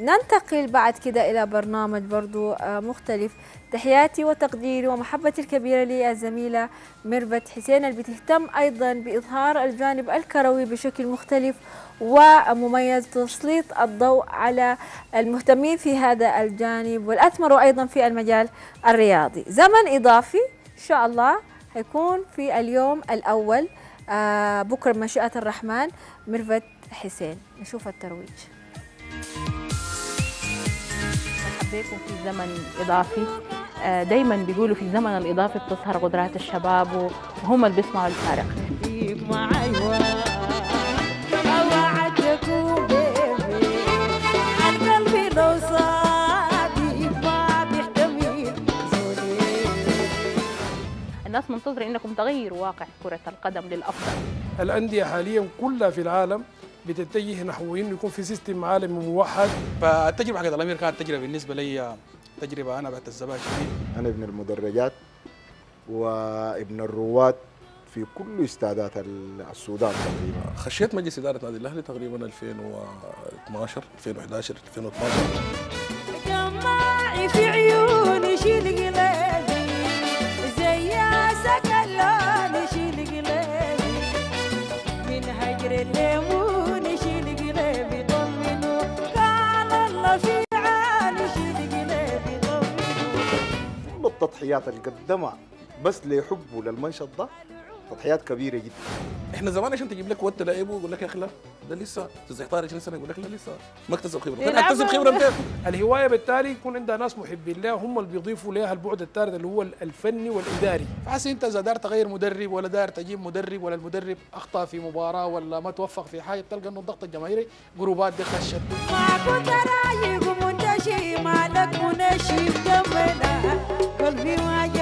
ننتقل بعد كده إلى برنامج برضو آه، مختلف. تحياتي وتقديري ومحبتي الكبيرة للزميلة ميرفت حسين اللي بتهتم أيضا بإظهار الجانب الكروي بشكل مختلف ومميز تسليط الضوء على المهتمين في هذا الجانب والأثمر أيضا في المجال الرياضي. زمن إضافي إن شاء الله هيكون في اليوم الأول آه، بكرة بمشيئة الرحمن ميرفت حسين. نشوف الترويج. بيكم في زمن إضافي؟ آه، دايما بيقولوا في الزمن الإضافي بتظهر قدرات الشباب وهم اللي بيصنعوا الفارق. الناس منتظرة إنكم تغيروا واقع كرة القدم للأفضل. الأندية حاليا كلها في العالم بتتجه نحو إنه يكون في سيستم عالمي موحد. فالتجربة حقت الامير كانت تجربة بالنسبة لي تجربة أنا بعتز بها شديد أنا ابن المدرجات وابن الرواد في كل استادات السودان تقريبا. خشيت مجلس إدارة نادي الأهلي تقريبا 2012 2011 2012 دمعي في عيوني شيل قلبي زي سكلان شيل قلبي. من هجر الليمون التضحيات اللي قدمها بس لحبه للمنشط ده تضحيات كبيرة جدا. إحنا زمان عشان تجيب لك ود لاعب يقول لك يا أخي لا ده لسه 19 20 سنه يقول لك لا لسه ما اكتسب خبرة. طيب اكتسب خبرة متى الهواية بالتالي يكون عندها ناس محبين لها هم اللي بيضيفوا لها البعد الثالث اللي هو الفني والإداري. فحسي أنت إذا دار تغير مدرب ولا دار تجيب مدرب ولا المدرب أخطأ في مباراة ولا ما توفق في حاجة بتلقى إنه الضغط الجماهيري جروبات دي خشت I